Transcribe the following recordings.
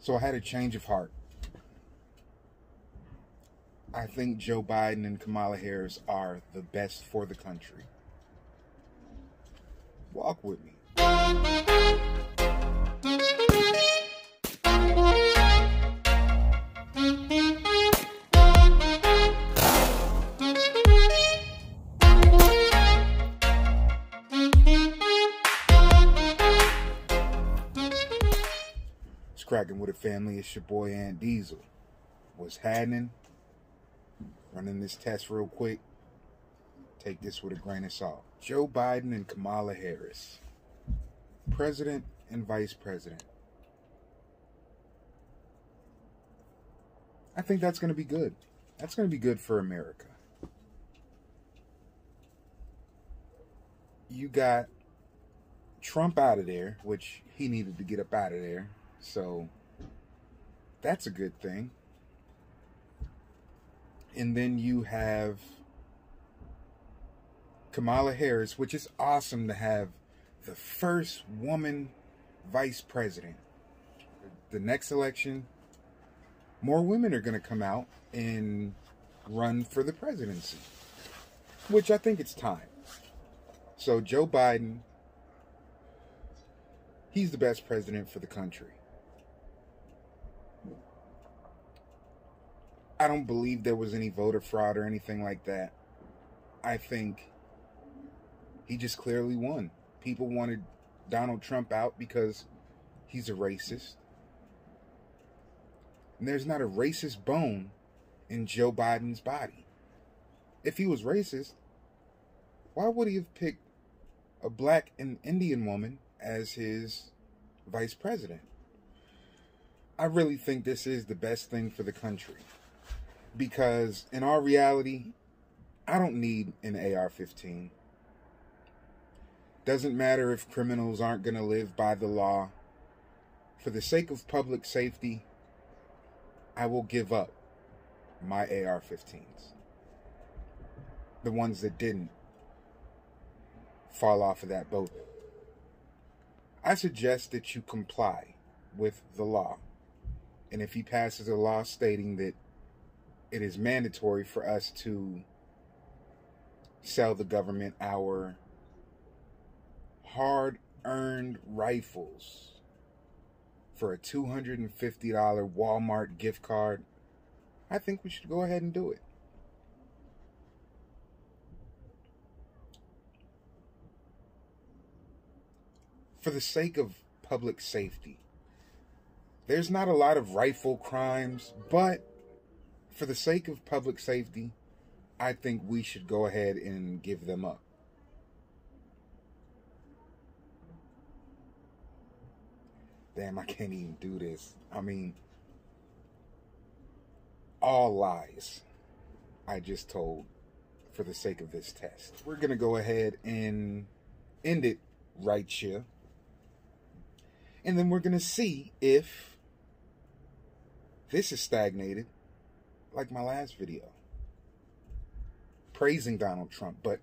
So I had a change of heart. I think Joe Biden and Kamala Harris are the best for the country. Walk with me. Cracking with a family. It's your boy Ant Diesel. What's happening? Running this test real quick. Take this with a grain of salt. Joe Biden and Kamala Harris. President and Vice President. I think that's going to be good. That's going to be good for America. You got Trump out of there, which he needed to get up out of there. So that's a good thing. And then you have Kamala Harris, which is awesome to have the first woman vice president. The next election, more women are going to come out and run for the presidency, which I think it's time. So, Joe Biden, he's the best president for the country. I don't believe there was any voter fraud or anything like that. I think he just clearly won. People wanted Donald Trump out because he's a racist. And there's not a racist bone in Joe Biden's body. If he was racist, why would he have picked a black and Indian woman as his vice president? I really think this is the best thing for the country because in our reality, I don't need an AR 15. Doesn't matter if criminals aren't going to live by the law. For the sake of public safety, I will give up my AR 15s. The ones that didn't fall off of that boat. I suggest that you comply with the law. And if he passes a law stating that it is mandatory for us to sell the government our hard earned rifles for a $250 Walmart gift card, I think we should go ahead and do it. For the sake of public safety, there's not a lot of rifle crimes, but for the sake of public safety, I think we should go ahead and give them up. Damn, I can't even do this. I mean, all lies I just told for the sake of this test. We're going to go ahead and end it right here. And then we're going to see if this is stagnated like my last video, praising Donald Trump. But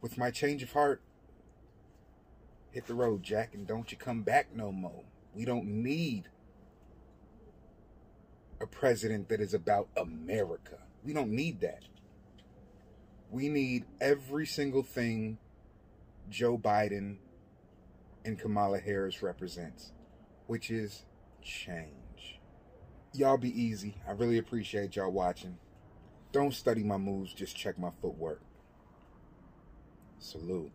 with my change of heart, hit the road, Jack, and don't you come back no more. We don't need a president that is about America. We don't need that. We need every single thing Joe Biden and Kamala Harris represents, which is change. Y'all be easy. I really appreciate y'all watching. Don't study my moves, just check my footwork. Salute.